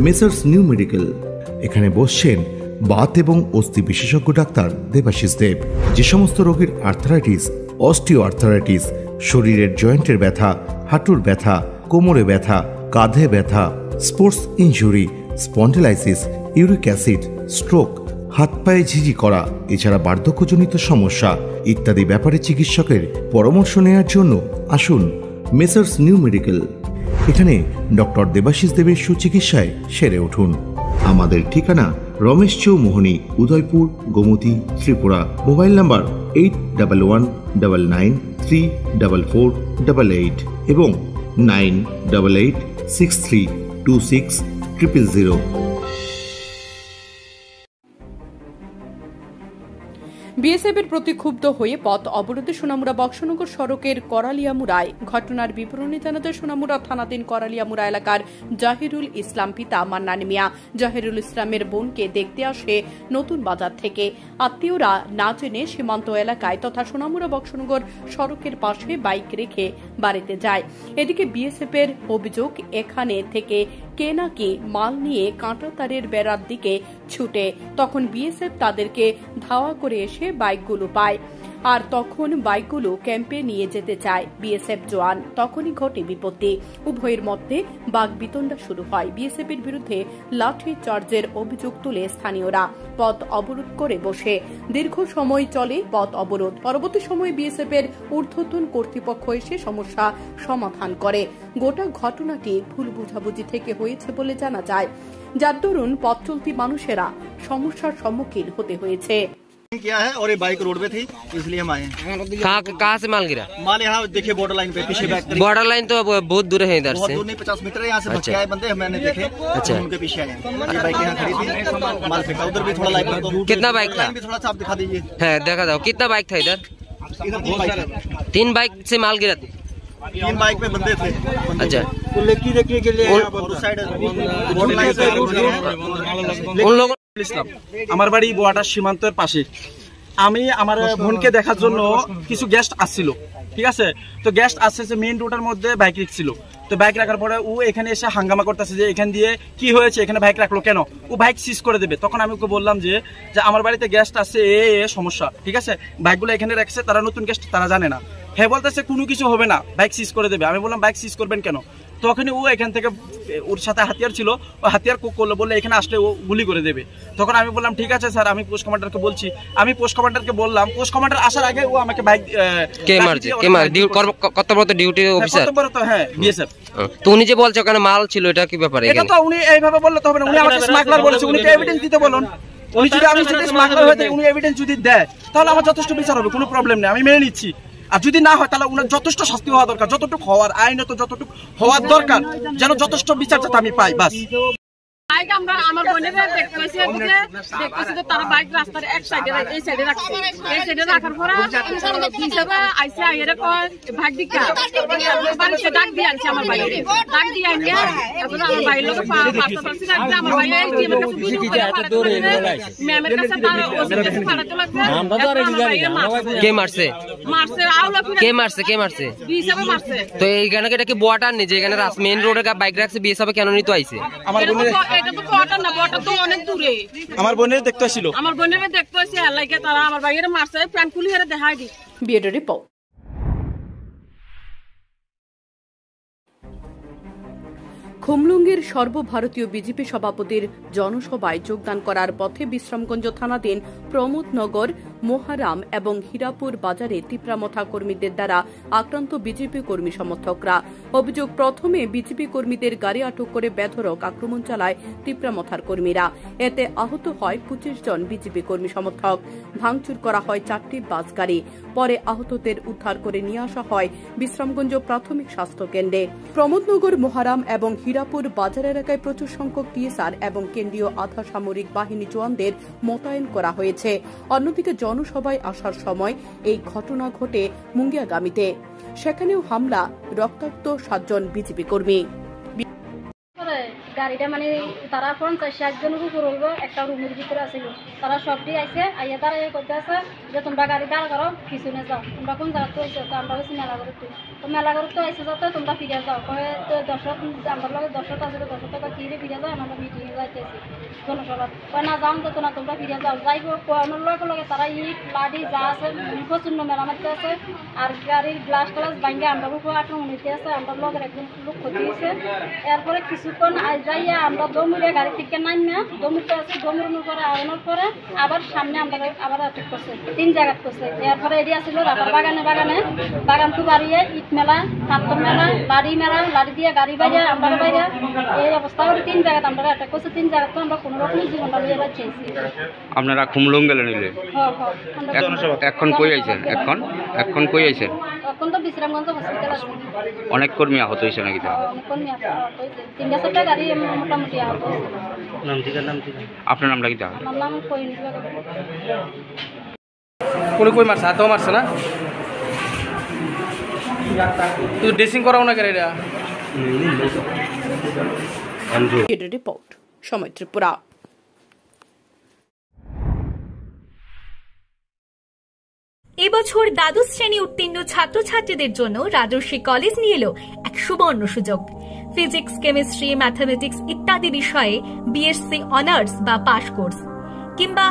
Messrs new medical, এখানে বসছেন বাত এবং অস্থি বিশেষজ্ঞ ডাক্তার দেবাশিস দেব। যে সমস্ত রোগীর আর্থারাইটিস অস্টিও আর্থারাইটিস শরীরের জয়েন্টের ব্যথা, হাঁটুর ব্যথা, কোমরে ব্যথা, কাঁধে ব্যথা sports injury spondylosis uric acid stroke হাত পায়ে ঝিঝি করা, এছাড়া বার্ধক্যজনিত সমস্যা ইত্যাদি ব্যাপারে চিকিৎসকের পরামর্শ নেওয়ার জন্য আসুন মেসার্স নিউ মেডিকেল। এখানে ডক্টর দেবাশিস দেবের সুচিকিৎসায় সেরে উঠুন। আমাদের ঠিকানা Ramesh Choumohani Udaipur, Gomati, Tripura. Mobile number eight double one double nine three double four double eight এবং nine double eight six three two six triple zero. বিএসএফের প্রতি ক্ষুব্ধ হয়ে পথ অবরোধে সোনামুড়া বক্সনগর সড়কের করালিয়ামুড়ায় ঘটনার বিবরণী জানাতে সোনামুড়া থানাধীন করালিয়ামুড়া এলাকার জাহিরুল ইসলাম পিতা মান্নান মিয়া। জাহিরুল ইসলামের বোনকে দেখতে আসে নতুন বাজার থেকে। আত্মীয়রা না জেনে সীমান্ত এলাকায় তথা সোনামুড়া বক্সনগর সড়কের পাশে বাইক রেখে বাড়িতে যায়। এদিকে বিএসএফ এর অভিযোগ, এখানে থেকে কে নাকি মাল নিয়ে কাঁটাতারের বেড়ার দিকে ছুটে। তখন বিএসএফ তাদেরকে ধাওয়া করে এসে বাইকগুলো পায়। আর তখন বাইকগুলো ক্যাম্পে নিয়ে যেতে চায় বিএসএফ জওয়ান। তখনই ঘটে বিপত্তি। উভয়ের মধ্যে বাগবিতণ্ডা শুরু হয়। বিএসএফ এর বিরুদ্ধে লাঠি চার্জের অভিযোগ তুলে স্থানীয়রা। পথ অবরোধ করে বসে। দীর্ঘ সময় চলে পথ অবরোধ। পরবর্তী সময়ে বিএসএফ এর ঊর্ধ্বতন কর্তৃপক্ষ এসে সমস্যা সমাধান করে। গোটা ঘটনাটি ভুল বুঝাবুঝি থেকে হয়েছে বলে জানা যায়। যার দরুন পথ চলতি মানুষেরা সমস্যার সম্মুখীন হতে হয়েছে। किया है और ये बाइक रोड पे थी इसलिए हम आए हैं। कहाँ कहाँ से माल गिरा? माल यहाँ देखिए बॉर्डर लाइन पे पीछे बैक बॉर्डर लाइन तो अब बहुत दूर है इधर से। दूर नहीं पचास मीटर है यहाँ से अच्छा। आए बंदे मैंने देखे। अच्छा। उनके पीछे आए। ये बाइक यहाँ खड़ी थी। माल फेंका। उधर भी थोड़ा दो। कितना बाइक था? भी थोड़ा सा आप दिखा दीजिए। है देखा जाओ कितना बाइक था इधर? तीन बाइक से माल गिरा था? तीन बाइक पे बंदे थे। बंदे अच्छा लेकी देखने के लिए उन- और ইসলাম আমার বাড়ি বোয়াটার সীমান্তের পাশে আমি আমার বোনকে দেখার জন্য কিছু গেস্ট আসছিল ঠিক আছে? তো গেস্ট আসছে মেইন রোডের মধ্যে বাইক রেখছিল তো বাইক রাখার পরে ও এখানে এসে হাঙ্গামা করতেছে যে এখান দিয়ে কি হয়েছে এখানে বাইক রাখল কেন? ও বাইক সিজ করে দেবে। তখন আমি ওকে বললাম যে যে আমার বাড়িতে গেস্ট আসছে এ এ সমস্যা ঠিক আছে? বাইকগুলো এখানে রাখছে তারা নতুন গেস্ট তারা জানে না। হ্যাঁ বলতেছে কোনো কিছু হবে না বাইক সিজ করে দেবে। আমি বললাম বাইক সিজ করবেন কেন? তখনই ও এখান থেকে ওর সাথে হাতিয়ার ছিল ও হাতিয়ার কুক করল বললে এখানে আসলে ও গুলি করে দেবে। তখন আমি বললাম ঠিক আছে স্যার আমি পোস্ট কমান্ডারকে বলছি। আমি পোস্ট কমান্ডারকে বললাম পোস্ট কমান্ডার আসার আগে ও আমাকে বাইক কে মারছে? কে মার? কর্তব্যরত ডিউটি অফিসার। কর্তব্যরত হ্যাঁ বিএসএফ তো উনি যে বলছে ওখানে মাল ছিল এটা কি ব্যাপারে এটা তো উনি এইভাবে বললে তো হবে না উনি আমাকে স্মাগলার বলেছে উনি এভিডেন্স দিতে বলুন? উনি যদি আমি যদি স্মাগলার হয়ে উনি এভিডেন্স যদি দেয় তাহলে আমার যথেষ্ট বিচার হবে কোনো প্রবলেম নেই আমি মেনে নিচ্ছি। আর যদি না হয়, তাহলে উনার যথেষ্ট শাস্তি হওয়া দরকার। যতটুকু হওয়ার আইনত, যতটুকু হওয়ার দরকার, যেন যথেষ্ট বিচার যাতে আমি পাই, বাস। বাইক আমরা আমার বোনের দেখতে এদিকে। দেখতেছি যে তারা বাইক রাস্তার এক সাইডে এই সাইডে রাখছে। এই সাইডে রাখার পরে হিসাবে আইসে আইরে কয় ভাগ দিকা বাড়িতে ডাক দিয়ে আনছে আমার বাইরে। ডাক দিয়ে আনিয়ে এখন আমার বাইরের লোক পাঁচটা পাঁচটা আমার বাইরে এই কাছে ভিডিও করে পাঠাতে লাগছে ম্যামের কাছে তার ওসির কাছে পাঠাতে লাগছে এখন আমার বাইরে মারছে। কে মারছে? মারছে আউলা কে মারছে? কে মারছে? হিসাবে মারছে। তো এইখানে এটা কি বোয়াটার নেই? যে এখানে মেইন রোডে বাইক রাখছে বিয়ে সবে কেন নিতে আইছে? আমার এটা তো বোনের এটা তো বটা না বটা তো অনেক দূরে। আমার বোনের দেখতে আসছিল আমার বোনের দেখতে আল্লাহকে তারা আমার বাইরে মারছে প্যান খুলি হেরে দেখাই দি। রিপোর্ট। খুমলুঙ্গের সর্বভারতীয় বিজেপি সভাপতির জনসভায় যোগদান করার পথে বিশ্রামগঞ্জ থানাধীন প্রমোদনগর মোহারাম এবং হীরাপুর বাজারে তিপ্রামথা কর্মীদের দ্বারা আক্রান্ত বিজেপি কর্মী সমর্থকরা। অভিযোগ, প্রথমে বিজেপি কর্মীদের গাড়ি আটক করে বেধরক আক্রমণ চালায় তিপ্রামথার কর্মীরা। এতে আহত হয় পঁচিশ জন বিজেপি কর্মী সমর্থক। ভাঙচুর করা হয় চারটি বাস গাড়ি। পরে আহতদের উদ্ধার করে নিয়ে আসা হয় বিশ্রামগঞ্জ প্রাথমিক স্বাস্থ্য কেন্দ্রে। প্রমোদনগর মোহারাম এবং হীরাপুর বাজার এলাকায় প্রচুর সংখ্যক টিএসআর এবং কেন্দ্রীয় আধা সামরিক বাহিনী জওয়ানদের মোতায়েন করা হয়েছে। অন্যদিকে জনসভায় আসার সময় এই ঘটনা ঘটে মুঙ্গিয়াগামীতে। সেখানেও হামলা রক্তাক্ত সাতজন বিজেপি কর্মী। গাড়িটা মানে তারা পঞ্চাশ ষাট জনের উপর হইব, একটা রুমের ভিতরে আছিল তারা সবটি আইসে আইয়া দাঁড়াইয়া করতে আছে যে তোমরা গাড়ি দাঁড় করো, পিছনে যাও। তোমরা কোন জায়গা তো আইসো তো আমরা হচ্ছে মেলা করতে তো মেলা করতে আইসে যাতে তোমরা ফিরে যাও। কয়ে তো দর্শক, আমার লগে দর্শক আছে দর্শক টাকা কিনে ফিরে যাও? আমরা মিটিংয়ে যাইতেছি জনসভা। কয়, না, যাও তো না, তোমরা ফিরে যাও। যাইব আমার লগে লগে তারা ইট লাডি যা আছে, প্রচণ্ড মেরামতি আছে। আর গাড়ির গ্লাস গ্লাস ভাঙ্গে আমরা উপর আটক নিতে আছে। আমরা লগের একজন লোক ক্ষতি হয়েছে এরপরে কিছুক্ষণ আই- যাইয়া আমরা দমুরে গাড়ি থেকে নামিয়া দমুরতে আছে দমুরের পরে আনার পরে আবার সামনে আমরা আবার আটক করছে তিন জায়গাত করছে। এরপরে এরিয়া ছিল রাবার বাগানে বাগানে। বাগান তো বাড়িয়ে ইট মেলা পাত্তর মেলা লাড়ি মেলা লাড়ি দিয়ে গাড়ি বাইরে আমরা বাইরে। এই অবস্থা করে তিন জায়গাতে আমরা অ্যাটাক করছে তিন জায়গাতে আমরা কোনো রকম জীবনটা বাঁচিয়েছি আপনারা খুমলুং গেলে নিলে হ্যাঁ আমরা এখন কই আইছেন? এখন এখন কই আইছেন? এখন তো বিশ্রামগঞ্জ হসপিটাল আছে? অনেক কর্মী আহত হয়েছে নাকি তা অনেকক্ষণ মেয়াদ আহত হয়েছে। তিনটা চারটা গাড়ি মোটামুটি আহত হয়েছে। আপনার নামটা কি তা আমার নাম কইনি কোনে কই মারছে হাতেও মারছে না? কিন্তু ড্রেসিং করাও না কেন এটা রিপোর্ট সময় ত্রিপুরা এবছর দ্বাদশ শ্রেণি উত্তীর্ণ ছাত্রছাত্রীদের জন্য রাজর্ষি কলেজ নিয়ে এলো এক সুবর্ণ সুযোগ। ফিজিক্স, কেমিস্ট্রি, ম্যাথমেটিক্স ইত্যাদি বিষয়ে বিএসসি অনার্স বা পাশ কোর্স কিংবা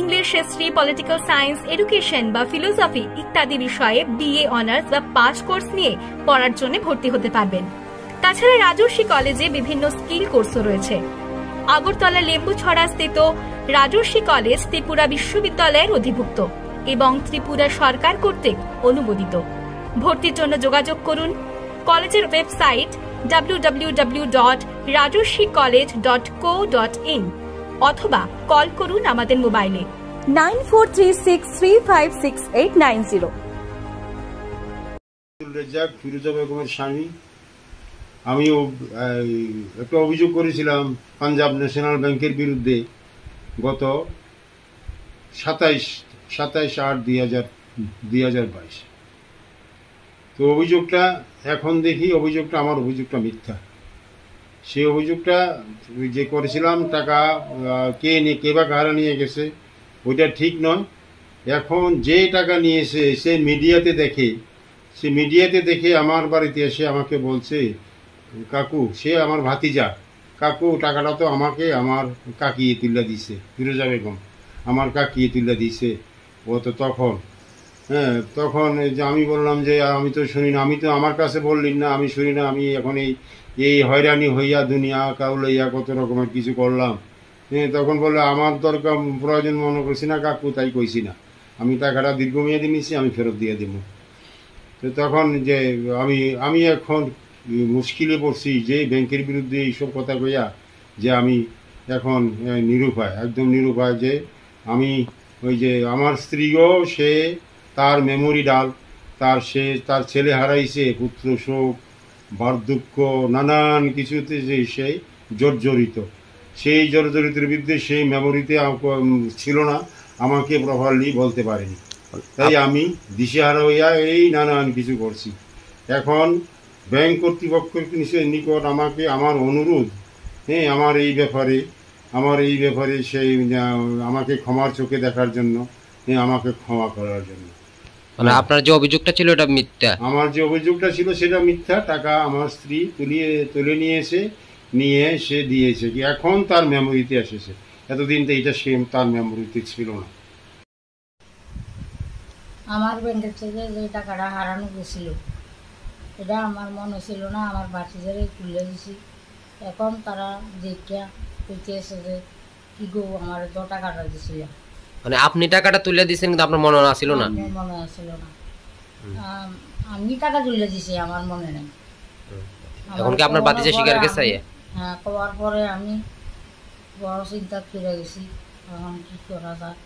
English, history, political science, education বা ফিলোসফি ইত্যাদি বিষয়ে বিএ, অনার্স বা পাশ কোর্স নিয়ে পড়ার জন্য ভর্তি হতে পারবেন। তাছাড়া রাজর্ষি কলেজে বিভিন্ন স্কিল কোর্সও রয়েছে। আগরতলা লেম্বুছড়া স্থিত রাজর্ষি কলেজ ত্রিপুরা বিশ্ববিদ্যালয়ের অধিভুক্ত। এবং ত্রিপুরা সরকার কর্তৃক অনুমোদিত। ভর্তির জন্য যোগাযোগ করুন কলেজের ওয়েবসাইট www.rajarshikcollege.co.in অথবা কল করুন আমাদের মোবাইলে nine four three six three five six eight nine zero Rezak Firoza বেগমের স্বামী। আমি একটা অভিযোগ করেছিলাম পাঞ্জাব ন্যাশনাল ব্যাংকের বিরুদ্ধে গত সাতাইশ সাতাইশ আট দুই হাজার দুই হাজার বাইশ। তো অভিযোগটা এখন দেখি, অভিযোগটা আমার অভিযোগটা মিথ্যা। সেই অভিযোগটা যে করেছিলাম, টাকা কে নিয়ে, কে বা কারা নিয়ে গেছে, ওইটা ঠিক নয়। এখন যে টাকা নিয়েছে সে মিডিয়াতে দেখে, সে মিডিয়াতে দেখে আমার বাড়িতে এসে আমাকে বলছে, কাকু, সে আমার ভাতিজা। কাকু, টাকাটা তো আমাকে, আমার কাকি তুলে দিছে ফিরোজা বেগম। আমার কাকিয়ে তুলে দিছে ও তো তখন হ্যাঁ তখন যে আমি বললাম যে আমি তো শুনি না, আমি তো আমার কাছে বললিন না, আমি শুনি না, আমি এখন এই এই হয়রানি হইয়া দুনিয়া কাউলাইয়া কত রকমের কিছু করলাম। হ্যাঁ তখন বলল, আমার দরকার, প্রয়োজন মনে করছি না, কাকু, তাই কইছি না। আমি টাকাটা দীর্ঘমেয়াদী নিছি, আমি ফেরত দিয়ে দিব তো তখন যে, আমি আমি এখন মুশকিলে পড়ছি, যে ব্যাংকের বিরুদ্ধে এইসব কথা কইয়া যে আমি এখন নিরুপায়, একদম নিরুপায় যে, আমি ওই যে আমার স্ত্রীও সে তার মেমোরি ডাল তার সে তার ছেলে হারাইছে পুত্র শোক বার্ধক্য নানান কিছুতে যে সে জর্জরিত। সেই জর্জরিতের বিরুদ্ধে সেই মেমোরিতে ছিল না আমাকে প্রপারলি বলতে পারেনি। তাই আমি দিশেহারা হইয়া এই নানান কিছু করছি। এখন ব্যাংক কর্তৃপক্ষের নিকট আমাকে আমার অনুরোধ হ্যাঁ আমার এই ব্যাপারে আমার এই ব্যাপারে সেই আমাকে ক্ষমার চোখে দেখার জন্য আমাকে ক্ষমা করার জন্য। মানে আপনার যে অভিযোগটা ছিল এটা মিথ্যা? আমার যে অভিযোগটা ছিল সেটা মিথ্যা টাকা আমার স্ত্রী তুলিয়ে তুলে নিয়েছে নিয়ে সে দিয়েছে। কি এখন তার মেমোরিতে এসেছে। এতদিন তো এটা সেম তার মেমোরিতে ছিল না। আমার ব্যাংকের থেকে যে টাকাটা হারানো গেছিল এটা আমার মনে ছিল না আমার বাচ্চাদের তুলে দিছি। এখন তারা কইতেছে যে কি গো আমার তো টাকাটা দিছিল মানে আপনি টাকাটা তুলে দিয়েছেন কিন্তু আপনার মনে আসছিল না? মনে আসছিল না। আম, টাকা তুলে দিছি আমার মনে নেই। এখন কি আপনার বাতিজা শিকার গেছে হ্যাঁ করার পরে আমি বড় চিন্তা ফিরে গেছি এখন কি করা যায়?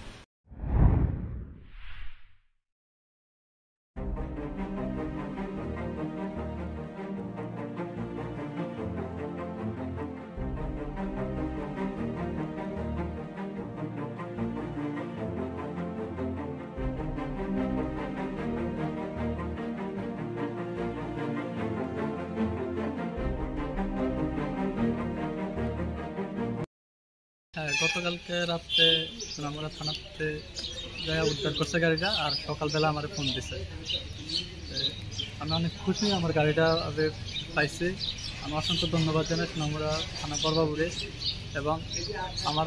হ্যাঁ গতকালকে রাত্রে সোনামুড়া থানাতে যাই উদ্ধার করছে গাড়িটা আর সকালবেলা আমার ফোন দিছে। আমি অনেক খুশি আমার গাড়িটা আমি পাইছি। আমি অসংখ্য ধন্যবাদ জানাই সোনামুড়া থানা বরবাবুরে এবং আমার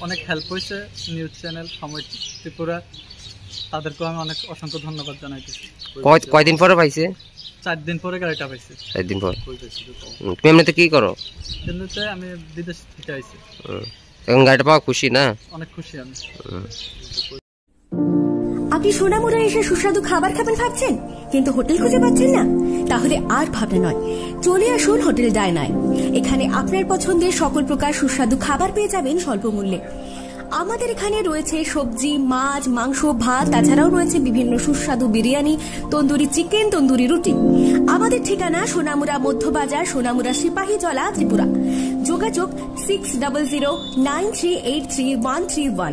অনেক হেল্প হয়েছে নিউজ চ্যানেল সময় ত্রিপুরা। তাদেরকেও আমি অনেক অসংখ্য ধন্যবাদ জানাইতেছি। কয়- কয়দিন পরে পাইছে? চার দিন পরে গাড়িটা পাইছি। চার দিন পর? তুমি এমনিতে কি করো? এমনিতে আমি বিদেশ থেকে আইছি। এখন গাড়িটা পাওয়া খুশি না? অনেক খুশি আমি। আপনি সোনামুড়া এসে সুস্বাদু খাবার খাবেন ভাবছেন? কিন্তু হোটেল খুঁজে পাচ্ছেন না? তাহলে আর ভাবনা নয়। চলে আসুন হোটেল ডায়নায়। এখানে আপনার পছন্দের সকল প্রকার সুস্বাদু খাবার পেয়ে যাবেন স্বল্প মূল্যে। আমাদের এখানে রয়েছে সবজি মাছ মাংস ভাত তাছাড়াও রয়েছে বিভিন্ন সুস্বাদু বিরিয়ানি তন্দুরি চিকেন তন্দুরি রুটি। আমাদের ঠিকানা সোনামুড়া মধ্যবাজার সোনামুড়া সিপাহীজলা ত্রিপুরা। যোগাযোগ six double zero nine three eight three one three one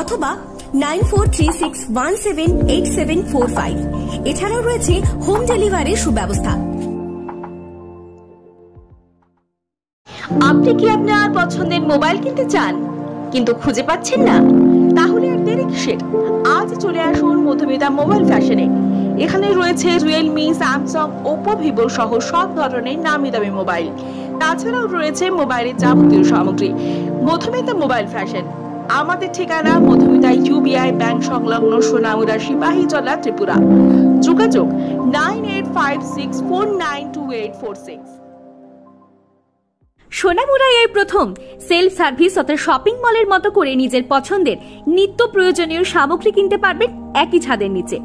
অথবা nine four three six one seven eight seven four five এছাড়াও রয়েছে হোম ডেলিভারির সুব্যবস্থা। আপনি কি আপনার পছন্দের মোবাইল কিনতে চান, কিন্তু খুঁজে পাচ্ছেন না? তাহলে আর দেরি কিসের? আজ চলে আসুন মধুমিতা মোবাইল ফ্যাশনে এখানে রয়েছে রিয়েলমি স্যামসাং ওপো ভিভো সহ সব ধরনের নামি দামি মোবাইল তাছাড়াও রয়েছে মোবাইলের যাবতীয় সামগ্রী। Madhumita mobile fashion. আমাদের ঠিকানা মধুমিতা ইউবিআই ব্যাংক সংলগ্ন সোনামুড়া সিপাহীজলা ত্রিপুরা। যোগাযোগ nine eight five six four nine two eight four six. সোনামুড়ায় এই প্রথম সেলফ সার্ভিস অর্থাৎ শপিং মলের মতো করে নিজের পছন্দের নিত্য প্রয়োজনীয় সামগ্রী কিনতে পারবেন একই ছাদের নিচে।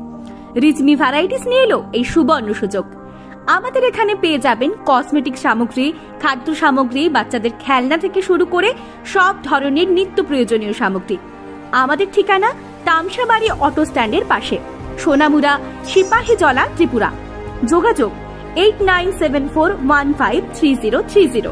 রিচমি ভ্যারাইটিস নিয়ে এলো এই সুবর্ণ সুযোগ। আমাদের এখানে পেয়ে যাবেন কসমেটিক সামগ্রী, খাদ্য সামগ্রী, বাচ্চাদের খেলনা থেকে শুরু করে সব ধরনের নিত্য প্রয়োজনীয় সামগ্রী। আমাদের ঠিকানা তামসাবাড়ি অটো স্ট্যান্ডের পাশে। সোনামুরা সিপাহী জলা, ত্রিপুরা। যোগাযোগ eight nine seven four one five three zero three zero.